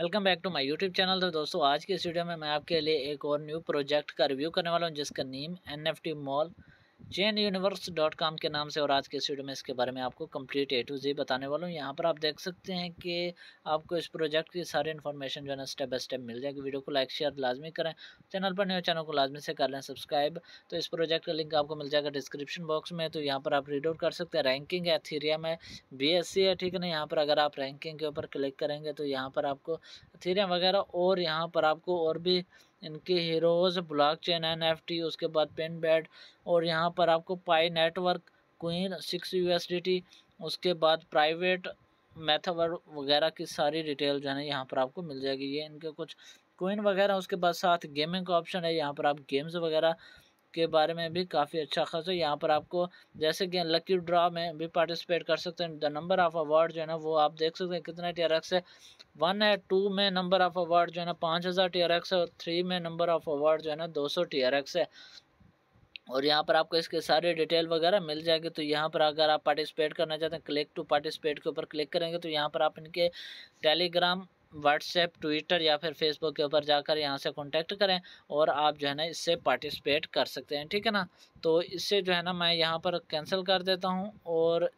Welcome back to my YouTube channel. तो दोस्तों, आज के इस वीडियो में मैं आपके लिए एक और न्यू प्रोजेक्ट का रिव्यू करने वाला हूँ, जिसका name NFT mall chain universe dot com के नाम से और आज के इस वीडियो में इसके बारे में आपको कंप्लीट ए टू जी बताने वाला हूँ। यहाँ पर आप देख सकते हैं कि आपको इस प्रोजेक्ट की सारी इन्फॉर्मेशन जो है ना स्टेप बाय स्टेप मिल जाएगी। वीडियो को लाइक शेयर लाजमी करें। चैनल पर नए चैनल को लाजमी से कर लें सब्सक्राइब तो इस प्रोजेक्ट का लिंक आपको मिल जाएगा डिस्क्रिप्शन बॉक्स में। तो यहाँ पर आप रीड आउट कर सकते हैं। रैंकिंग है थीरियम है बीएससी है, ठीक है ना? यहाँ पर अगर आप रैंकिंग के ऊपर क्लिक करेंगे तो यहाँ पर आपको थीरियम वगैरह और यहाँ पर आपको और भी इनके heroes block chain N F T, उसके बाद पेन बैड, और यहाँ पर आपको pi network, queen, six U S D T उसके बाद प्राइवेट, मैथवर वगैरह की सारी डिटेल जो है यहाँ पर आपको मिल जाएगी। ये इनके कुछ क्वीन वगैरह, उसके बाद साथ गेमिंग का ऑप्शन है, यहाँ पर आप गेम्स वगैरह के बारे में भी काफ़ी अच्छा खासा यहाँ पर आपको जैसे कि लकी ड्रा में भी पार्टिसिपेट कर सकते हैं। द नंबर ऑफ़ अवार्ड जो है ना, वो आप देख सकते हैं कितना टी आर एक्स है। वन है टू में नंबर ऑफ़ अवार्ड जो है ना, पाँच हज़ार टी आर एक्स है और थ्री में नंबर ऑफ़ अवार्ड जो है ना, दो सौ टी आर एक्स है। और यहाँ पर आपको इसके सारे डिटेल वगैरह मिल जाएगी। तो यहाँ पर अगर आप पार्टिसिपेट करना चाहते हैं क्लिक टू पार्टिसिपेट के ऊपर क्लिक करेंगे तो यहाँ पर आप इनके टेलीग्राम व्हाट्सएप ट्विटर या फिर फेसबुक के ऊपर जाकर यहाँ से कांटेक्ट करें और आप जो है ना इससे पार्टिसिपेट कर सकते हैं, ठीक है ना? तो इससे जो है ना मैं यहाँ पर कैंसिल कर देता हूँ और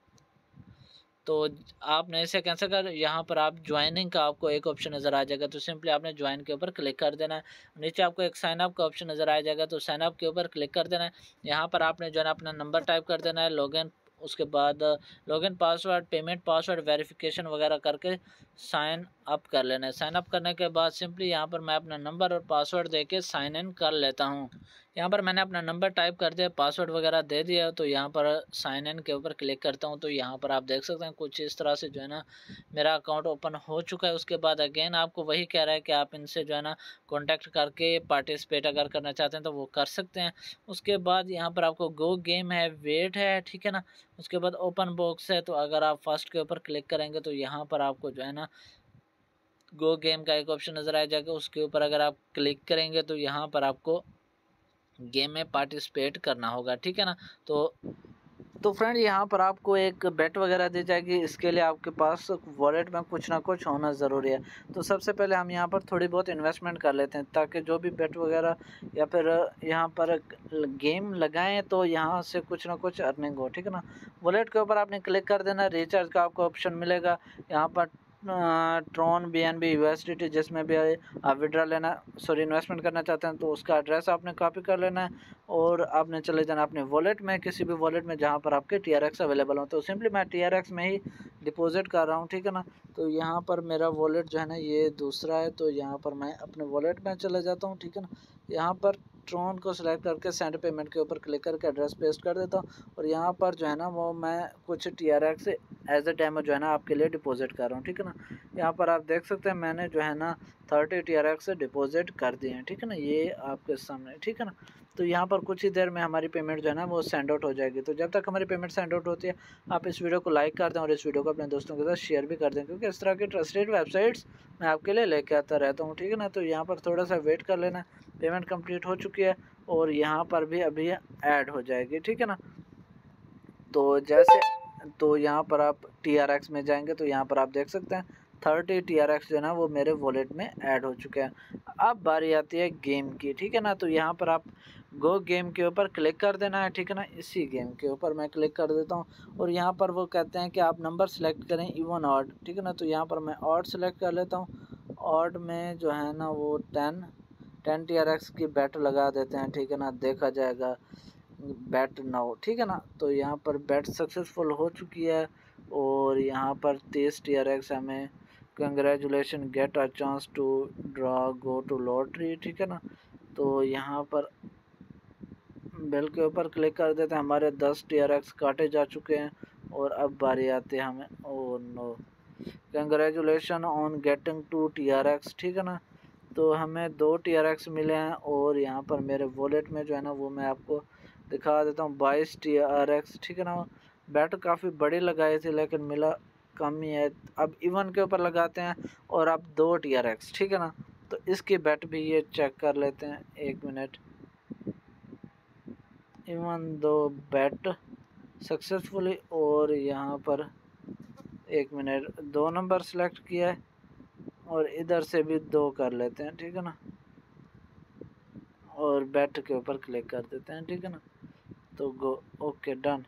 तो आपने इसे कैंसिल कर, यहाँ पर आप ज्वाइनिंग का आपको एक ऑप्शन नज़र आ जाएगा तो सिंपली आपने ज्वाइन के ऊपर क्लिक कर देना है। नीचे आपको एक साइन अप का ऑप्शन नज़र आ जाएगा तो साइन अप के ऊपर क्लिक कर देना है। यहाँ पर आपने जो है अपना नंबर टाइप कर देना है लॉगिन उसके बाद login password payment password verification वगैरह करके साइन अप कर लेना है। साइन अप करने के बाद सिंपली यहाँ पर मैं अपना नंबर और पासवर्ड दे के साइन इन कर लेता हूँ। यहाँ पर मैंने अपना नंबर टाइप कर दिया पासवर्ड वगैरह दे दिया तो यहाँ पर साइन इन के ऊपर क्लिक करता हूँ तो यहाँ पर आप देख सकते हैं, कुछ इस तरह से जो है ना, मेरा अकाउंट ओपन हो चुका है। उसके बाद अगेन आपको वही कह रहा है कि आप इनसे जो है ना कॉन्टैक्ट करके पार्टिसिपेट अगर करना चाहते हैं तो वो कर सकते हैं। उसके बाद यहाँ पर आपको गो गेम है वेट है, ठीक है ना? उसके बाद ओपन बॉक्स है तो अगर आप फ़र्स्ट के ऊपर क्लिक करेंगे तो यहाँ पर आपको जो है ना गो गेम का एक ऑप्शन नज़र आ जाएगा उसके ऊपर अगर आप क्लिक करेंगे तो यहाँ पर आपको गेम में पार्टिसिपेट करना होगा, ठीक है ना? तो तो फ्रेंड यहाँ पर आपको एक बेट वगैरह दी जाएगी, इसके लिए आपके पास वॉलेट में कुछ ना कुछ होना ज़रूरी है। तो सबसे पहले हम यहाँ पर थोड़ी बहुत इन्वेस्टमेंट कर लेते हैं, ताकि जो भी बेट वगैरह या फिर यहाँ पर गेम लगाएँ तो यहाँ से कुछ ना कुछ अर्निंग हो, ठीक है ना? वॉलेट के ऊपर आपने क्लिक कर देना रिचार्ज का आपको ऑप्शन मिलेगा। यहाँ पर Tron B N B U S जिसमें भी आप विड्रा लेना सॉरी इन्वेस्टमेंट करना चाहते हैं तो उसका एड्रेस आपने कॉपी कर लेना है, और आपने चले जाना अपने वॉलेट में, किसी भी वॉलेट में जहाँ पर आपके टी आर एक्स अवेलेबल हो तो सिंपली मैं टी आर एक्स में ही डिपॉजिट कर रहा हूँ, ठीक है ना? तो यहाँ पर मेरा वॉलेट जो है ना, ये दूसरा है तो यहाँ पर मैं अपने वॉलेट में चले जाता हूँ, ठीक है ना? यहाँ पर ट्रॉन को सिलेक्ट करके सेंड पेमेंट के ऊपर क्लिक करके एड्रेस पेस्ट कर देता हूँ। और यहाँ पर जो है ना, वो मैं कुछ T R X as a demo जो है ना, आपके लिए डिपॉजिट कर रहा हूँ, ठीक है ना? यहाँ पर आप देख सकते हैं, मैंने जो है ना thirty T R X deposit कर दिए हैं, ठीक है ना? ये आपके सामने, ठीक है ना? तो यहाँ पर कुछ ही देर में हमारी पेमेंट जो है ना, वो सेंड आउट हो जाएगी। तो जब तक हमारी पेमेंट सेंड आउट होती है, आप इस वीडियो को लाइक कर दें और इस वीडियो को अपने दोस्तों के साथ शेयर भी कर दें, क्योंकि इस तरह की ट्रस्टेड वेबसाइट्स मैं आपके लिए लेके आता रहता हूँ, ठीक है ना? तो यहाँ पर थोड़ा सा वेट कर लेना, पेमेंट कंप्लीट हो चुकी है और यहाँ पर भी अभी ऐड हो जाएगी, ठीक है ना? तो जैसे तो यहाँ पर आप एक्स में जाएँगे तो यहाँ पर आप देख सकते हैं थर्टी टी आर एक्स जो है ना, वो मेरे वॉलेट में ऐड हो चुके हैं। अब बारी आती है गेम की, ठीक है ना? तो यहाँ पर आप गो गेम के ऊपर क्लिक कर देना है, ठीक है ना? इसी गेम के ऊपर मैं क्लिक कर देता हूँ और यहाँ पर वो कहते हैं कि आप नंबर सेलेक्ट करें इवन ऑड ठीक है ना? तो यहाँ पर मैं ऑड सेलेक्ट कर लेता हूँ। ऑड में जो है ना, वो ten ten T R X की बैट लगा देते हैं, ठीक है ना? देखा जाएगा बैट नाउ ठीक है ना? तो यहाँ पर बैट सक्सेसफुल हो चुकी है और यहाँ पर तेईस टी आर एक्स हमें congratulation get a chance to draw go to lottery ठीक है ना? तो यहाँ पर बेल के ऊपर क्लिक कर देते हैं। हमारे दस टी आर एक्स काटे जा चुके हैं और अब बारी आती है हमें। ओ no congratulation on getting two T R X ठीक है ना? तो हमें दो टी आर एक्स मिले हैं और यहाँ पर मेरे वॉलेट में जो है ना, वो मैं आपको दिखा देता हूँ। बाईस टी आर एक्स ठीक है ना? बैट काफ़ी बड़ी लगाई थी, लेकिन मिला कम ही है। अब इवन के ऊपर लगाते हैं और अब दो टी आर एक्स ठीक है ना? तो इसकी बैट भी ये चेक कर लेते हैं। एक मिनट इवन दो बैट सक्सेसफुली और यहाँ पर एक मिनट दो नंबर सेलेक्ट किया है और इधर से भी दो कर लेते हैं, ठीक है ना? और बैट के ऊपर क्लिक कर देते हैं, ठीक है ना? तो गो ओके डन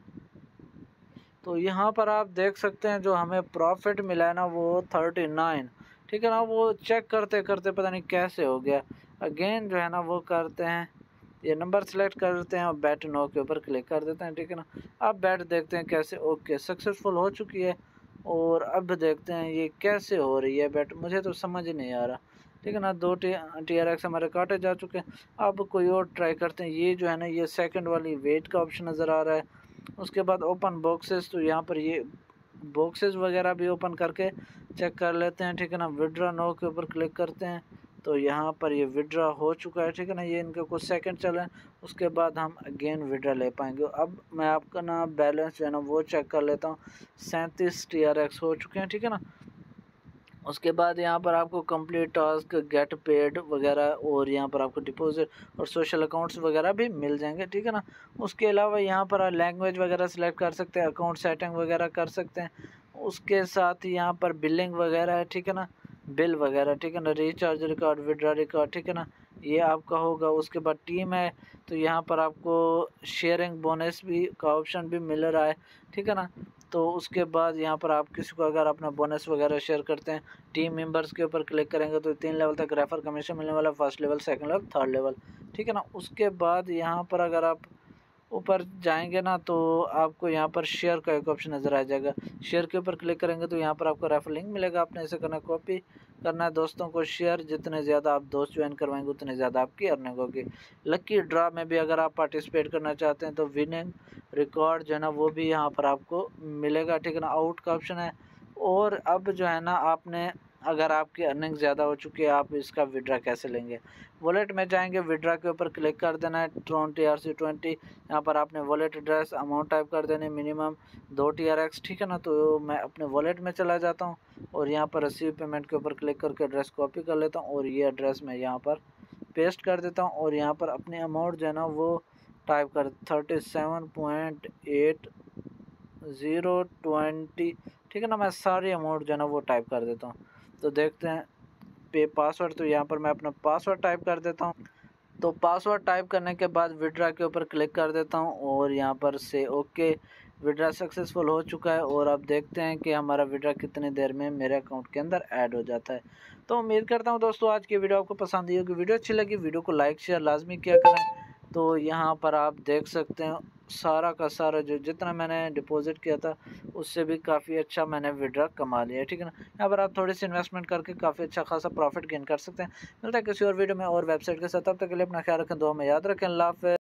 तो यहाँ पर आप देख सकते हैं जो हमें प्रॉफिट मिला है ना वो थर्टी नाइन ठीक है ना, वो चेक करते करते पता नहीं कैसे हो गया। अगेन जो है ना वो करते हैं। ये नंबर सेलेक्ट कर करते हैं और बैट नो के ऊपर क्लिक कर देते हैं, ठीक है ना। अब बैट देखते हैं कैसे ओके सक्सेसफुल हो चुकी है और अब देखते हैं ये कैसे हो रही है बैट मुझे तो समझ नहीं आ रहा। ठीक है ना, दो टी टी आर एक्स हमारे काटे जा चुके हैं। अब कोई और ट्राई करते हैं। ये जो है ना, ये सेकंड वाली वेट का ऑप्शन नज़र आ रहा है। उसके बाद ओपन बॉक्सेस तो यहाँ पर ये बॉक्सेस वगैरह भी ओपन करके चेक कर लेते हैं, ठीक है ना? विड्रा नो के ऊपर क्लिक करते हैं तो यहाँ पर ये विड्रा हो चुका है, ठीक है ना? ये इनके कुछ सेकंड चलें उसके बाद हम अगेन विड्रा ले पाएँगे। अब मैं आपका ना बैलेंस जो है ना, वो चेक कर लेता हूँ। सैंतीस टी हो चुके हैं, ठीक है ना? उसके बाद यहाँ पर आपको कंप्लीट टास्क गेट पेड वगैरह और यहाँ पर आपको डिपॉजिट और सोशल अकाउंट्स वगैरह भी मिल जाएँगे, ठीक है ना? उसके अलावा यहाँ पर लैंग्वेज वगैरह सेलेक्ट कर सकते हैं अकाउंट सेटिंग वगैरह कर सकते हैं। उसके साथ यहाँ पर बिलिंग वगैरह है, ठीक है ना? बिल वगैरह, ठीक है ना? रिचार्ज रिकॉर्ड विड्रा रिकॉर्ड ठीक है ना? ये आपका होगा। उसके बाद टीम है तो यहाँ पर आपको शेयरिंग बोनस भी का ऑप्शन भी मिल रहा है, ठीक है ना? तो उसके बाद यहाँ पर आप किसी को अगर अपना बोनस वगैरह शेयर करते हैं टीम मेंबर्स के ऊपर क्लिक करेंगे तो तीन लेवल तक रेफर कमीशन मिलने वाला first level second level third level ठीक है ना? उसके बाद यहाँ पर अगर आप ऊपर जाएँगे ना तो आपको यहाँ पर शेयर का एक ऑप्शन नज़र आ जाएगा। शेयर के ऊपर क्लिक करेंगे तो यहाँ पर आपको रेफर लिंक मिलेगा, आपने इसे करना कॉपी करना है। दोस्तों को शेयर जितने ज़्यादा आप दोस्त ज्वाइन करवाएँगे, उतने ज़्यादा आपकी अर्निंग होगी। लक्की ड्रा में भी अगर आप पार्टिसिपेट करना चाहते हैं तो विनिंग रिकॉर्ड जो है ना, वो भी यहाँ पर आपको मिलेगा, ठीक है ना? आउट का ऑप्शन है। और अब जो है ना, आपने, अगर आपकी अर्निंग ज़्यादा हो चुकी है, आप इसका विड्रा कैसे लेंगे? वॉलेट में जाएँगे विड्रा के ऊपर क्लिक कर देना है Tron T R C twenty यहाँ पर आपने वॉलेट एड्रेस अमाउंट टाइप कर देने मिनिमम दो टी आर एक्स ठीक है ना? तो मैं अपने वॉलेट में चला जाता हूँ और यहाँ पर रिसीव पेमेंट के ऊपर क्लिक करके एड्रेस कॉपी कर लेता हूँ और ये एड्रेस मैं यहाँ पर पेस्ट कर देता हूँ और यहाँ पर अपने अमाउंट जो है ना, वो टाइप कर thirty seven point eight zero twenty ठीक है ना, मैं सारी अमाउंट जो है ना वो टाइप कर देता हूँ। तो देखते हैं, पे पासवर्ड तो यहाँ पर मैं अपना पासवर्ड टाइप कर देता हूँ। तो पासवर्ड टाइप करने के बाद विड्रा के ऊपर क्लिक कर देता हूँ और यहाँ पर से ओके विड्रा सक्सेसफुल हो चुका है और अब देखते हैं कि हमारा विड्रा कितनी देर में मेरे अकाउंट के अंदर ऐड हो जाता है। तो उम्मीद करता हूँ दोस्तों, आज की वीडियो आपको पसंद आई होगी। वीडियो अच्छी लगी, वीडियो को लाइक शेयर लाजमी किया करें। तो यहाँ पर आप देख सकते हैं, सारा का सारा जो जितना मैंने डिपॉजिट किया था, उससे भी काफ़ी अच्छा मैंने विड्रा कमा लिया ठीक है ना? यहाँ पर आप थोड़ी सी इन्वेस्टमेंट करके काफ़ी अच्छा खासा प्रॉफिट गेन कर सकते हैं। मिलता है किसी और वीडियो में और वेबसाइट के साथ, तब तक के लिए अपना ख्याल रखें, दो में याद रखें, अल्लाह